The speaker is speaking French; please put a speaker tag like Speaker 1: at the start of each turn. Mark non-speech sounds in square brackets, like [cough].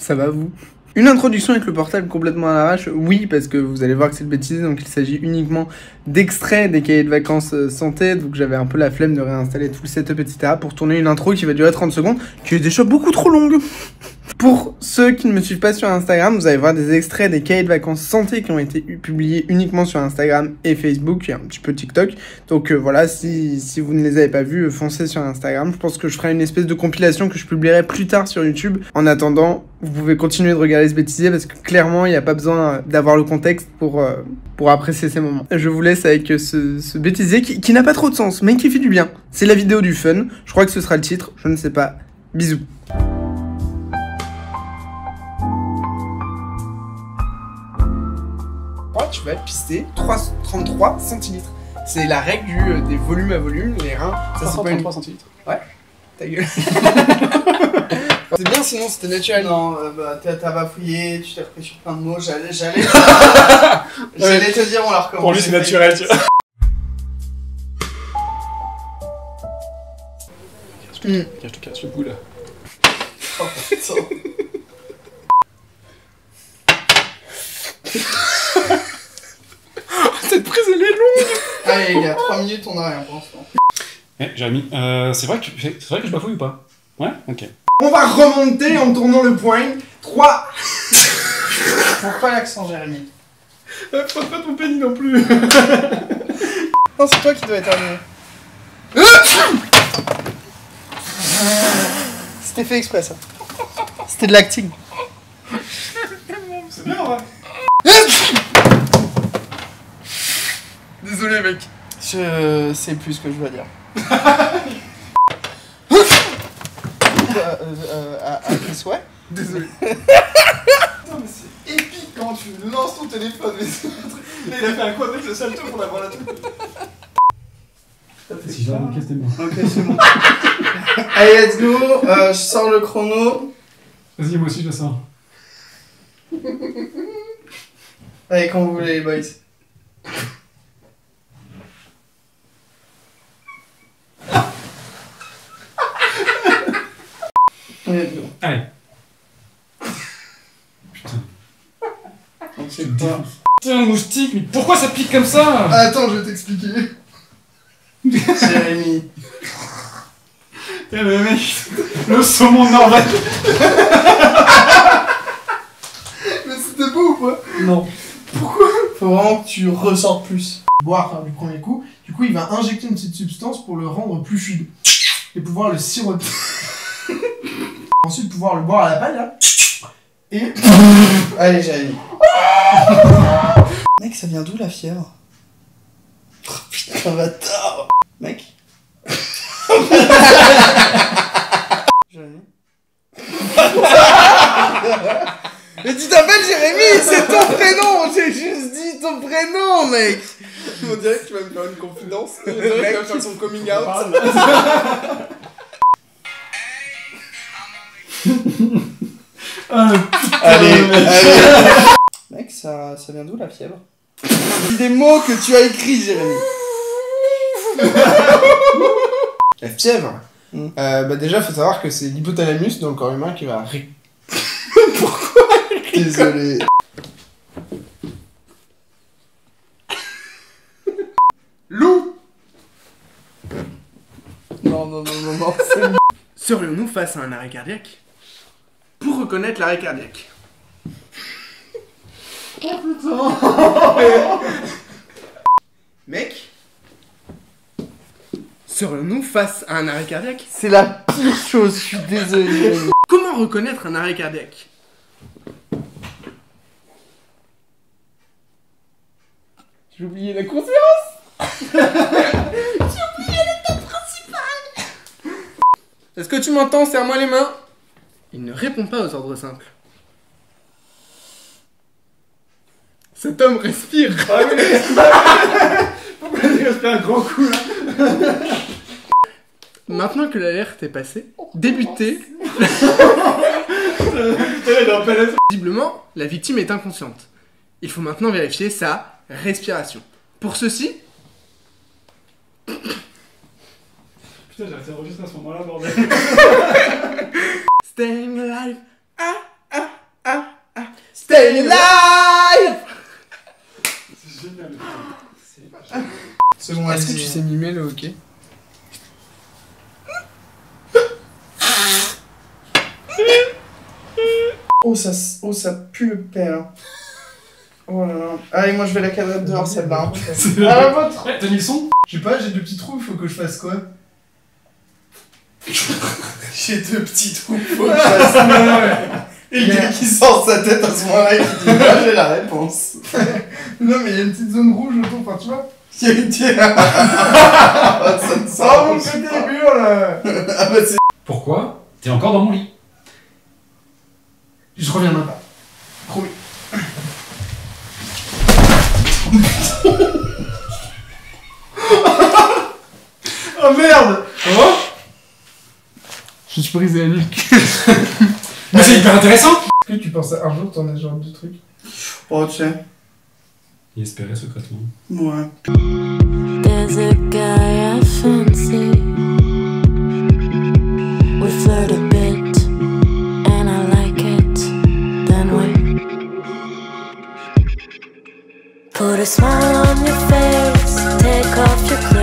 Speaker 1: Ça va vous? Une introduction avec le portable complètement à l'arrache, oui, parce que vous allez voir que c'est le bêtise, donc il s'agit uniquement d'extraits des cahiers de vacances euh, santé, donc j'avais un peu la flemme de réinstaller tout le setup, etc., pour tourner une intro qui va durer 30 secondes, qui est déjà beaucoup trop longue. Pour ceux qui ne me suivent pas sur Instagram, vous allez voir des extraits des cahiers de vacances santé qui ont été publiés uniquement sur Instagram et Facebook et un petit peu TikTok. Donc euh, voilà, si, si vous ne les avez pas vus, euh, foncez sur Instagram. Je pense que je ferai une espèce de compilation que je publierai plus tard sur YouTube. En attendant, vous pouvez continuer de regarder ce bêtisier parce que clairement, il n'y a pas besoin d'avoir le contexte pour, euh, pour apprécier ces moments. Je vous laisse avec ce, ce bêtisier qui, qui n'a pas trop de sens, mais qui fait du bien. C'est la vidéo du fun. Je crois que ce sera le titre. Je ne sais pas. Bisous. Tu vas pister 33 centilitres. C'est la règle du, euh, des volumes à volume, les reins.
Speaker 2: Ça, c'est pas une... centilitres
Speaker 1: Ouais, ta gueule. c'est bien sinon c'était naturel.
Speaker 2: Non, euh, bah, t'as bafouillé, tu t'es repris sur plein de mots, j'allais j'allais j'allais te dire on la recommence.
Speaker 3: Pour lui c'est naturel, tu vois.
Speaker 1: Mm.
Speaker 3: Je te casse le bout là.
Speaker 2: Oh putain.
Speaker 1: Cette prise elle est longue
Speaker 2: Allez il y a 3 minutes on a rien pour l'instant.
Speaker 3: Eh, Jérémy, euh, c'est vrai, que tu- c'est vrai que je bafouille ou pas? Ouais Ok.
Speaker 1: On va remonter en tournant le point. 3
Speaker 2: Pourquoi l'accent Jérémy
Speaker 1: Euh, Prends pas ton pénis non plus [laughs]
Speaker 2: Non c'est toi qui dois éternuer. [laughs] C'était fait exprès ça. C'était de l'acting.
Speaker 3: C'est bien, ouais. [laughs]
Speaker 1: Désolé mec.
Speaker 2: Je sais plus ce que je dois dire. euh, euh, à, à tes souhaits
Speaker 1: Désolé. [laughs]
Speaker 2: Putain, mais c'est épique quand tu lances ton téléphone. Mais Là, il a fait un quoi avec le salto pour l'avoir la truc.
Speaker 3: Si j'ai un casse tes mains.
Speaker 2: Ok, c'est bon. Allez, let's go. Euh, je sors le chrono.
Speaker 3: Vas-y, moi aussi je le sens.
Speaker 2: Allez, quand vous voulez, les boys.
Speaker 3: Allez. Putain.
Speaker 2: C'est pas-
Speaker 3: Putain, le moustique, mais pourquoi ça pique comme ça
Speaker 2: Attends, je vais t'expliquer. Jérémy.
Speaker 3: Putain, le mec, le saumon norvège.
Speaker 2: Mais c'était beau ou pas
Speaker 3: Non.
Speaker 2: Faut vraiment que tu ressortes plus. Boire hein, du premier coup. Du coup, il va injecter une petite substance pour le rendre plus fluide. Et pouvoir le siroter. Ensuite, pouvoir le boire à la paille, là. Et... [laughs] Allez, Jérémy. Mec, ça vient d'où la fièvre? Oh putain, bâtard Mec [laughs] Jérémy [laughs]
Speaker 1: Mais tu t'appelles Jérémy, c'est ton prénom J'ai juste dit ton prénom, mec
Speaker 2: On dirait que tu vas me faire une confidence. On
Speaker 1: dirait
Speaker 2: que
Speaker 1: va
Speaker 2: tu vas faire son coming out. [laughs]
Speaker 3: Ah, le putain.
Speaker 2: Allez,
Speaker 3: le mec.
Speaker 2: allez. Mec, ça, ça vient d'où la fièvre? Des mots que tu as écrits, Jérémy.
Speaker 1: La fièvre?
Speaker 2: Hmm.
Speaker 1: Euh, Bah déjà, faut savoir que c'est l'hypothalamus dans le corps humain qui va... ré- [laughs]
Speaker 2: Désolé.
Speaker 1: Loup
Speaker 2: Non, non, non, non, non, c'est
Speaker 1: Serions-nous face à un arrêt cardiaque? Reconnaître l'arrêt cardiaque. Mec Serions-nous face à un arrêt cardiaque?
Speaker 2: C'est la pire chose, je suis désolé.
Speaker 1: Comment reconnaître un arrêt cardiaque?
Speaker 2: J'ai oublié la conscience.
Speaker 1: Est-ce que tu m'entends? Serre-moi les mains Il ne répond pas aux ordres simples. Cet homme respire [laughs]
Speaker 3: Pourquoi il a fait un grand coup là [laughs]
Speaker 1: Maintenant que l'alerte est passée, débutez. Visiblement, la victime est inconsciente. Il faut maintenant vérifier sa respiration. Pour ceci,
Speaker 3: Putain, j'ai arrêté d'enregistrer à ce moment-là, bordel. [laughs]
Speaker 1: staying alive. Ah, ah, Daily life
Speaker 2: C'est bon,
Speaker 1: Est-ce que tu sais mimer le hockey?
Speaker 2: Oh ça, oh, ça pue le père. Oh là là. Allez, moi je vais la cadrer dehors celle-là. hein. [laughs] Ah, la vôtre
Speaker 3: t'as mis le son?
Speaker 2: Je sais pas, j'ai deux petits trous, il faut que je fasse quoi? [laughs] [laughs] J'ai deux petits trous, [laughs] faut que je fasse. Et le gars qui sort sa tête à ce moment-là, il dit Moi j'ai la réponse. [laughs] non, mais il y a une petite zone rouge autour, enfin tu vois. Il y a une. Ah, ça ne sort
Speaker 1: Oh mon côté mur là
Speaker 2: Ah bah c'est.
Speaker 3: Pourquoi T'es encore dans mon lit?
Speaker 2: Je reviendrai pas. Promis. oh merde
Speaker 3: Oh
Speaker 1: Je suis brisé la nuque. [laughs] [laughs]
Speaker 3: Mais c'est hyper intéressant
Speaker 2: Est-ce que tu penses à un jour tourner ce genre de truc? Oh, tu sais.
Speaker 3: Il espérait secrètement.
Speaker 2: Ouais.
Speaker 4: There's a guy I fancy. We flirt a bit, and I like it. Then we put a smile on your face, take off your clothes.